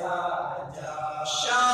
Shah.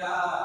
됩니다.